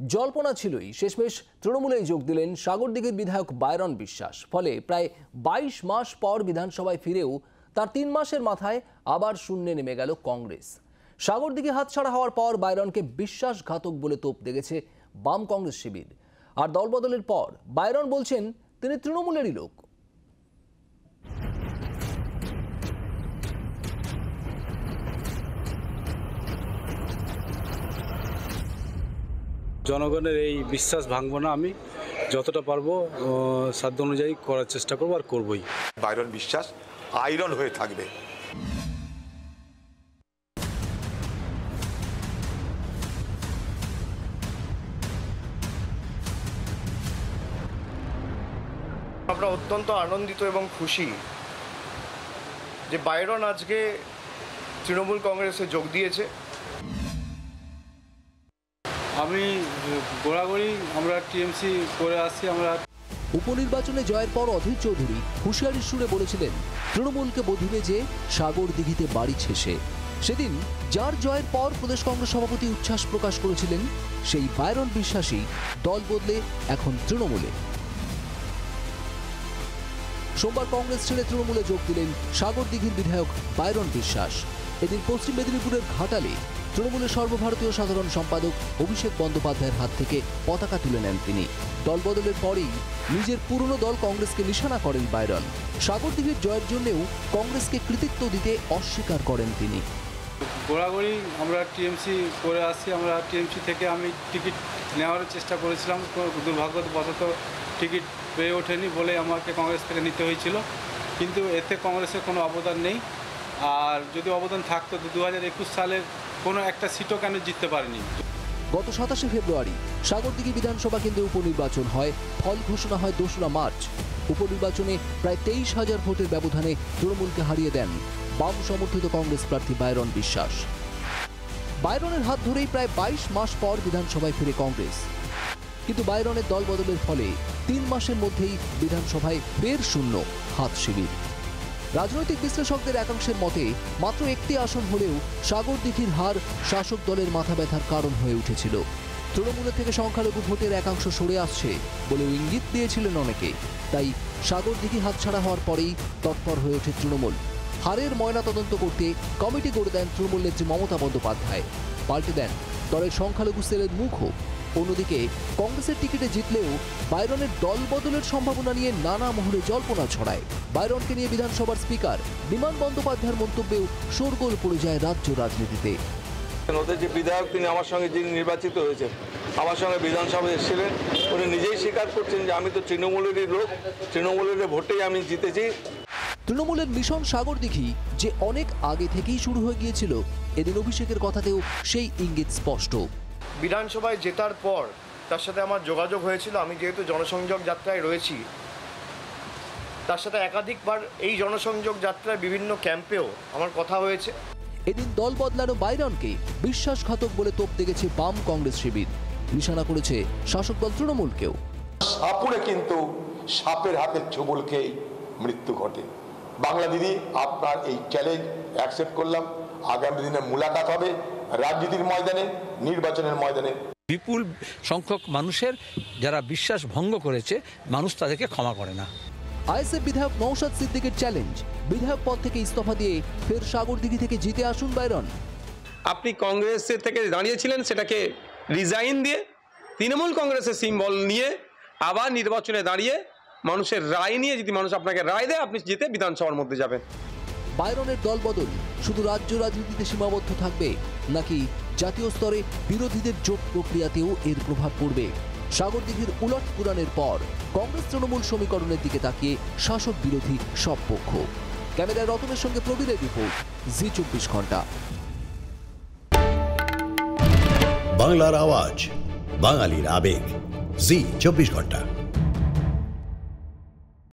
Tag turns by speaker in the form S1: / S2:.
S1: জল্পনা ছিলই। শেষমেশ তৃণমূলেই যোগ দিলেন সাগরদিঘির বিধায়ক বায়রন বিশ্বাস। ফলে প্রায় বাইশ মাস পর বিধানসভায় ফিরেও তার তিন মাসের মাথায় আবার শূন্যে নেমে গেল কংগ্রেস। সাগরদিঘি হাতছাড়া হওয়ার পর বায়রনকে বিশ্বাসঘাতক বলে তোপ দেখেছে বাম কংগ্রেস শিবির। আর দলবদলের পর বায়রন বলছেন, তিনি তৃণমূলেরই লোক।
S2: জনগণের এই বিশ্বাস ভাঙবো না আমি। যতটা পারব সাধ্য অনুযায়ী করার চেষ্টা করব আর করবই।
S3: বাইরন বিশ্বাস আয়রন হয়ে থাকবে।
S4: আমরা অত্যন্ত আনন্দিত এবং খুশি যে বাইরন আজকে তৃণমূল কংগ্রেসে যোগ দিয়েছে।
S2: আমি, গোড়াগড়ি, আমরা টিএমসি করে আসছি আমরা
S1: উপনির্বাচনে জয়ের পর অধীর চৌধুরী হুঁশিয়ারির সুরে বলেছিলেন, তৃণমূলকে বধিবে যে সাগর দিঘিতে বাড়ি ছেসে। সেদিন, যার জয়ের পর প্রদেশ কংগ্রেস সভাপতি উচ্ছ্বাস প্রকাশ করেছিলেন, সেই বায়রন বিশ্বাসী, দল বদলে এখন তৃণমূলে। সোমবার কংগ্রেস ছেড়ে তৃণমূলে যোগ দিলেন সাগর দিঘির বিধায়ক বায়রন বিশ্বাস। এদিন পশ্চিম মেদিনীপুরের ঘাটালে তৃণমূলের সর্বভারতীয় সাধারণ সম্পাদক অভিষেক বন্দ্যোপাধ্যায়ের হাত থেকে পতাকা তুলে নেন তিনি। দলবদলের পরেই নিজের পুরনো দল কংগ্রেসকে নিশানা করেন বায়রন সাগরদ্বীপের জয়ের জন্যও কংগ্রেসকে কৃতিত্ব দিতে অস্বীকার করেন তিনি।
S2: গোড়াগড়ি আমরা টিএমসি করে আসছি, আমরা টিএমসি থেকে আমি টিকিট নেওয়ার চেষ্টা করেছিলাম দুর্ভাগ্যবশত টিকিট পেয়ে ওঠেনি বলে আমাকে কংগ্রেস থেকে নিতে হয়েছিল। কিন্তু এতে কংগ্রেসের কোনো অবদান নেই। আর যদি অবদান থাকতো তো দু হাজার একুশ সালের কোনো একটা সিটও কেন জিততে পারিনি?
S1: গত সাতাশে ফেব্রুয়ারি সাগরদিঘি বিধানসভা কেন্দ্রে উপনির্বাচন হয়, ফল ঘোষণা হয় দোসরা মার্চ। উপনির্বাচনে প্রায় তেইশ হাজার ভোটের ব্যবধানে তৃণমূলকে হারিয়ে দেন বাম সমর্থিত কংগ্রেস প্রার্থী বায়রন বিশ্বাস। বায়রনের হাত ধরেই প্রায় বাইশ মাস পর বিধানসভায় ফিরে কংগ্রেস। কিন্তু বায়রনের দল বদলের ফলে তিন মাসের মধ্যেই বিধানসভায় ফের শূন্য হাত শিবির। রাজনৈতিক বিশ্লেষকদের একাংশের মতে, মাত্র একটি আসন হলেও সাগর দিঘির হার শাসক দলের মাথা ব্যথার কারণ হয়ে উঠেছিল। তৃণমূলের থেকে সংখ্যালঘু ভোটের একাংশ সরে আসছে বলেও ইঙ্গিত দিয়েছিলেন অনেকে। তাই সাগর দিঘি হাতছাড়া হওয়ার পরেই তৎপর হয়ে ওঠে তৃণমূল। হারের ময়নাতদন্ত করতে কমিটি গড়ে দেন তৃণমূল নেত্রী মমতা বন্দ্যোপাধ্যায়। পাল্টে দেন দলের সংখ্যালঘু সেলের মুখও। অন্যদিকে কংগ্রেসের টিকিটে জিতলেও বাইরনের দল বদলের সম্ভাবনা নিয়ে নানা মহলে জল্পনা ছড়ায়। বাইরনকে নিয়ে বিধানসভার স্পিকার বিমান বন্দ্যোপাধ্যায়ের মন্তব্যেও শোরগোল পড়ে যায় রাজ্য রাজনীতিতে।
S5: ওদের যে বিধায়ক তিনি আমার সঙ্গে যিনি নির্বাচিত হয়েছেন আমার সঙ্গে বিধানসভায় এসেছিলেন উনি নিজেই স্বীকার করছেন যে আমি তো তৃণমূলেরই লোক তৃণমূলের ভোটেই আমি জিতেছি।
S1: তৃণমূলের মিশন সাগর দিঘি যে অনেক আগে থেকেই শুরু হয়ে গিয়েছিল এদিন অভিষেকের কথাতেও সেই ইঙ্গিত স্পষ্ট।
S4: বিধানসভায় জেতার পর তার সাথে আমার যোগাযোগ হয়েছিল। আমি যেহেতু জনসংযোগ যাত্রায় রয়েছি তার সাথে একাধিকবার এই জনসংযোগ যাত্রায় বিভিন্ন ক্যাম্পেও আমার কথা হয়েছে।
S1: এদিন দল বদলানো বাইরনকে বিশ্বাসঘাতক বলে তোপ দেখেছে বাম কংগ্রেস শিবির। নিশানা করেছে শাসক দল তৃণমূলকেও।
S3: সাপুরে কিন্তু সাপের হাতে চুবল খেয়েই মৃত্যু ঘটে। বাংলা দিদি আপনার এই চ্যালেঞ্জ অ্যাকসেপ্ট করলাম। আগামী দিনে মুলাকাত হবে। রাজনীতির ময়দানে নির্বাচনের ময়দানে।
S6: বিপুল সংখ্যক মানুষের যারা বিশ্বাস ভঙ্গ করেছে মানুষ তাদেরকে ক্ষমা করে না।
S1: আইএসএফ বিধায়ক নৌশাদ সিদ্দিকের চ্যালেঞ্জ বিধায়ক পদ থেকে ইস্তফা দিয়ে ফের সাগর দিঘি থেকে জিতে আসুন বাইরন।
S7: আপনি কংগ্রেসের থেকে দাঁড়িয়েছিলেন সেটাকে রিজাইন দিয়ে তৃণমূল কংগ্রেসের সিম্বল নিয়ে আবার নির্বাচনে দাঁড়িয়ে মানুষের রায় নিয়ে যদি মানুষ আপনাকে রায় দেয় আপনি জিতে বিধানসভার মধ্যে যাবেন।
S1: বাইরনের দল বদল শুধু রাজ্য রাজনীতিতে সীমাবদ্ধ থাকবে, নাকি জাতীয় স্তরে বিরোধীদের জোট প্রক্রিয়াতেও এর প্রভাব পড়বে? সাগরদিঘির উলট পুরাণের পর, কংগ্রেস তৃণমূল সমীকরণের দিকে তাকিয়ে শাসক বিরোধী সব পক্ষ। ক্যামেরায় রতনের সঙ্গে প্রবীরের রিপোর্ট, জি চব্বিশ ঘণ্টা।
S8: বাংলার আওয়াজ, বাঙালির আবেগ, জি চব্বিশ ঘণ্টা।